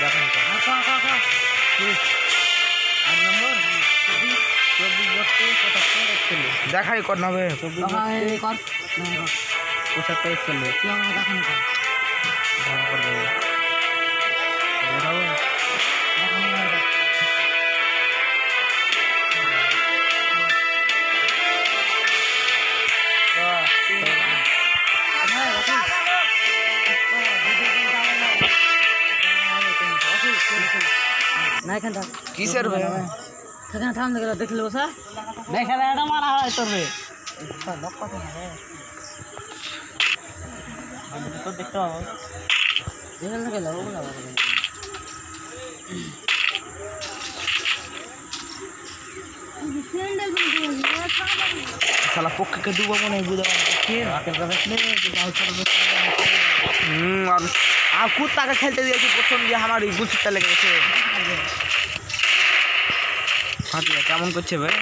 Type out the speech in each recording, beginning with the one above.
দেখেন তো আর ক ক ক আট নম্বর চব্বিশ চব্বিশ বত্রিশ পঁচাত্তর একচল্লিশ দেখাই কর না হবে চব্বিশ টাকা বত্রিশ এই কর না কর পঁচাত্তর একচল্লিশ তুই আমাকে দেখানো কর नहीं खेलता किसर में खाना थाम लगे देख लो सा नहीं खेला एडा मारा है तोर में लोग पता है तो देखता हूँ देख लगे लोग ना साला पोक के दुआ को नहीं बुदा के आके रखने हम्म और আর খুব তাকে খেলতে দিয়েছি প্রথম দিয়ে আমার ইবু চিত্তা লেগে গেছে কেমন করছে ভাই?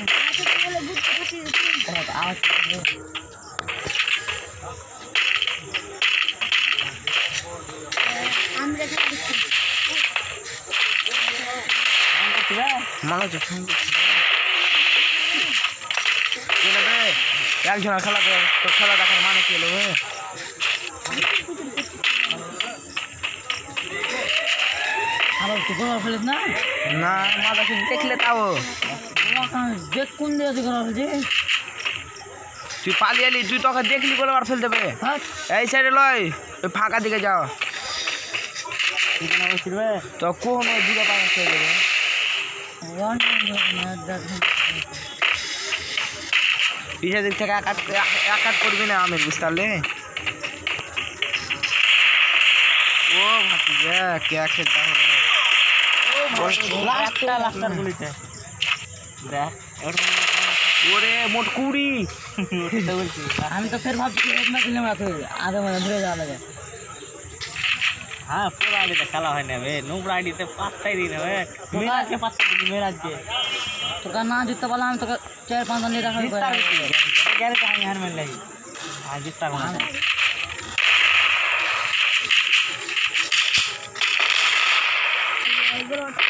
একজন খেলা খেলা দেখার মানে কি হলো ভাই? আবার ফেলিস না? না দেখলে তাও। দেখ কোন দিকে তুই তুই পালিয়ে এলি তুই তোকে দেখলি আর ফেলতে দেবে হ্যাঁ? এই সাইডে লয় ওই ফাঁকা দিকে যাও। তো কোন ওই দূরে পাওয়া দিক থেকে এক আট এক আট করবি না আমি বুঝতে পারলি ও ভাতি কে খেলতে হবে লাস্টটা লাস্টার গুলিতে ওরে মোট কুড়ি আমি তো ফের ভাবছি এক না কিলোমিটার তুই আধা মানে ঘুরে যাওয়া লাগে হ্যাঁ পুরো আইডিতে খেলা হয় না বে নোংরা আইডিতে পাঁচটাই দিন হবে মেয়েরাজকে পাঁচটা দিন মেয়েরাজকে তোকে না জিততে পারলাম আমি তোকে চার পাঁচ রান রাখা জিততার গ্যারেন্টি আমি হার মেন লাগি আর জিততার কোনো এছাড়া খালি গুলো वाला Pronto.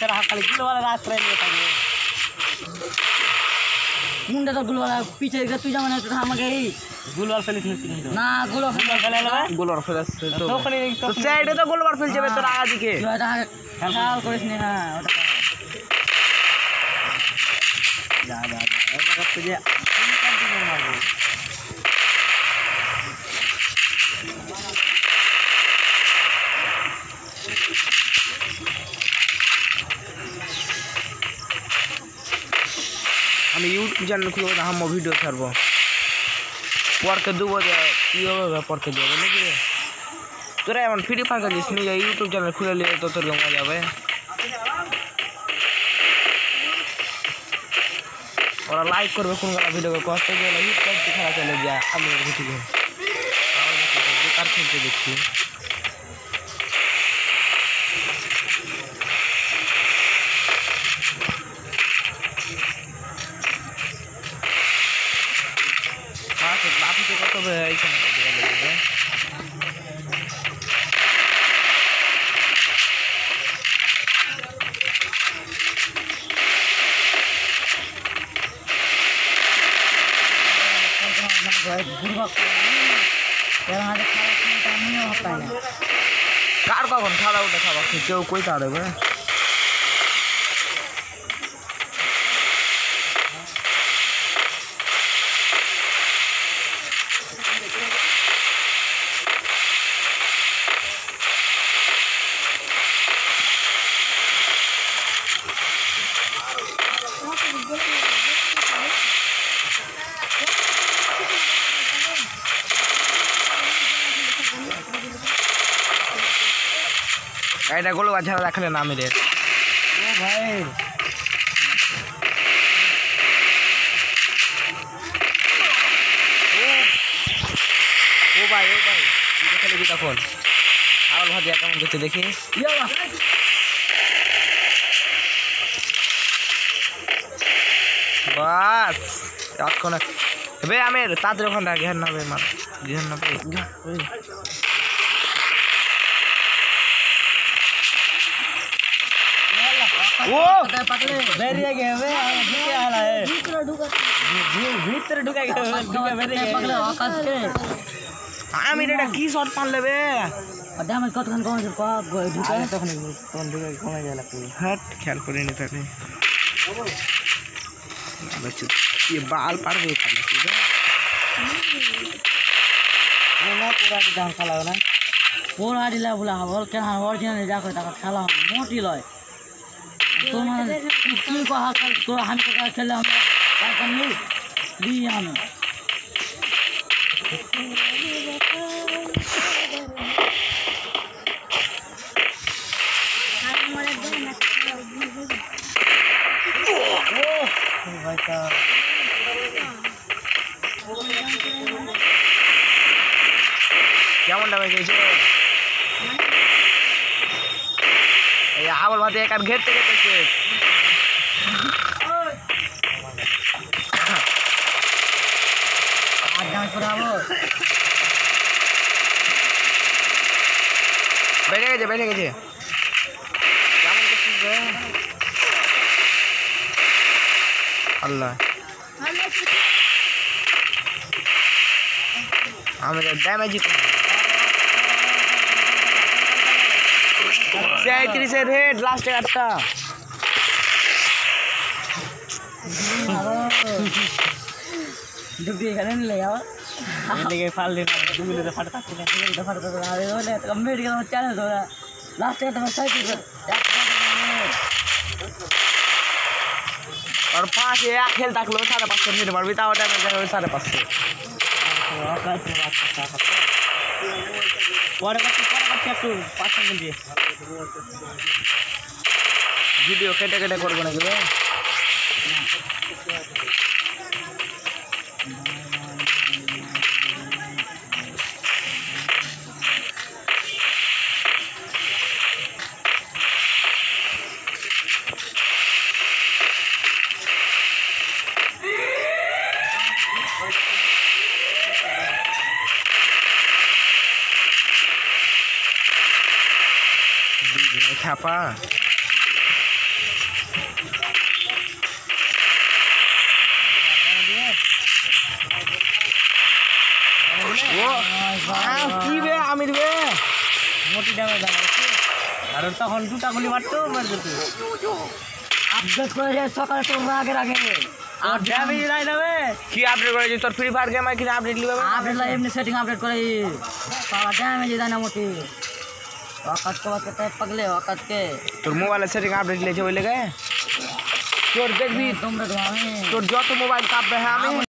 चरा खाली गुल वाला का आश्रय लेता है मुंडा तो गुल वाला पीछे का तुझा मना तो हम गई गुल वाला फेलिस नहीं ना गुल वाला फेलिस लगा गुल वाला फेलिस तो खाली तो साइड तो गुल वाला फेलिस जबे तो आगा दिखे जो आगा हाल करिस नहीं ना ओटा जा जा तुझे यूट्यूब चैनल खुलो तो हम भिडियो छाड़ब পর কে দেবো কী হবে পরকে দেবো নাকি তোরা এমন ফ্রি ফায়ার খেলিস নিজে ইউটিউব চ্যানেল খুলে নিয়ে তো তোর মজা যাবে ওরা লাইক করবে, কোন গালা ভিডিওকে কষ্ট গেলে ইউটিউব খেলা চলে যায় আমি ঠিক আছে দেখছি कार तो उठा खावा खींचे कोई तारे भाई এটা গোলো ঝাড়া রাখলে না মেরে ও ভাই ও ভাই ও ভাই দেখে নিবি তখন। হাওল ভাদিয়া কেমন করছে দেখি। বাস, এতক্ষণ বে আমের তাদের ওখানটা ঘের না বে মার। ঘের না ओ बेरिया के हवे ढूके आला है भीतर ढूका जी भीतर ढूका के ढूके बेरिया के पकड़ो कस के हां मेरे डा की शॉट पान लेबे अदा मैं कत खन कोन को ढूका तखन कोन ढूका कोन जाला के हट ख्याल करे नहीं तने बच्चे ये बाल पार गए थे ना पूरा डांस खेला ना पूरा दिला बोला और केना और जाने जाकर तक खेला मोटी लय তো খেলে আমরা টাকা নেই দিই আমি ভাই কেমন দামে গেছে এই আবল ভাতে এক আর ঘেরতে ঘেরতেছে আর ড্যামেজ করে আবো বেড়ে গেছে বেড়ে গেছে কেমন করছিস রে আল্লাহ আমি ড্যামেজই করি সাঁত্রিশের হেড লাস্টে একটা ডুবি এখানে নিলে আবার লেগে ফাললে না ডুবিলে ফাটা থাকছে না ডুবিলে ফাটা থাকছে না আরে ওলে কমপ্লিট গেল চ্যানেল ধরা লাস্টে তোমার সাইকেল और पाँच एक खेल तक लो साढ़े पाँच सौ फिर मार बिता टाइम में साढ़े पाँच सौ পরে করছি পরে করছি একটু পাঁচ সেকেন্ড দিয়ে। ভিডিও কেটে কেটে করব নাকি রে খ্যাপা। কি বে আমির বে? মোটি ড্যামেজ আছে কারণ তখন দুটা গুলি মারতো মার যেত আপডেট করে যায় সকালে তোমরা আগে। আর যাবে কি আপডেট করেছি তোর ফ্রি ফায়ার গেম কি আপডেট লিবে আপডেট এমনি সেটিং আপডেট করে সারা ড্যামেজ দেয় না মোটি। औकात को बात हैं पगले औकात के। तो मोबाइल से कहाँ ब्रेक ले गए? तोर देख भी तुम रखवा तोर जो तो मोबाइल का बहा में